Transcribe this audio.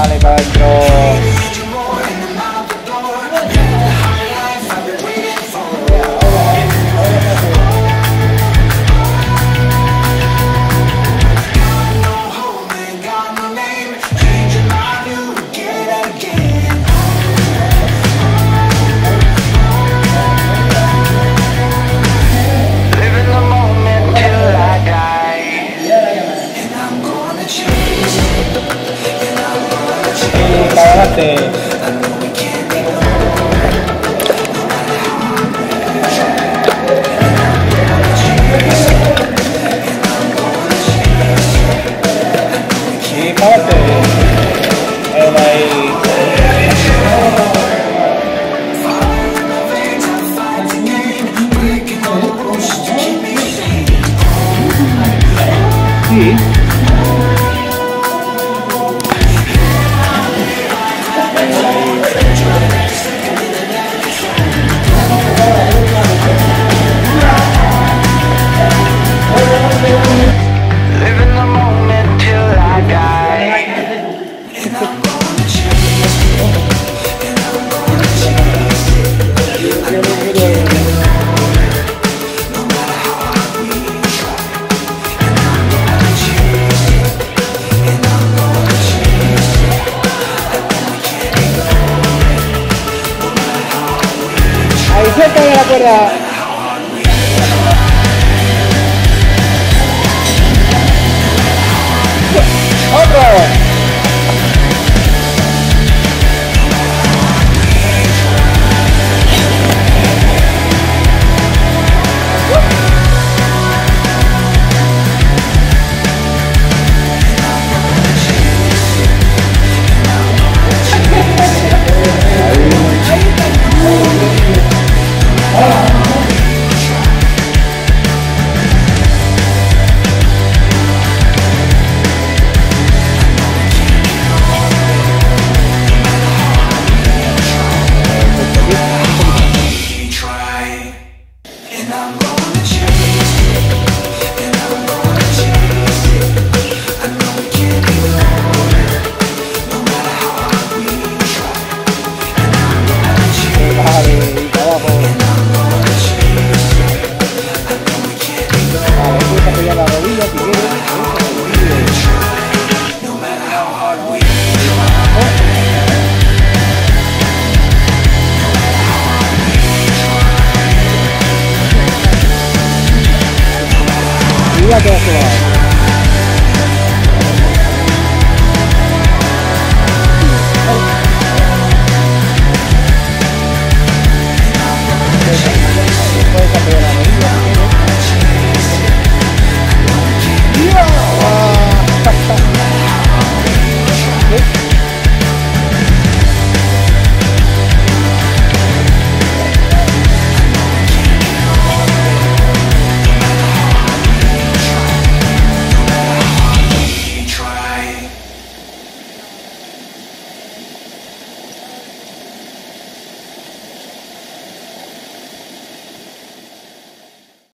Para este, suelta de la cuerda. I'm gonna change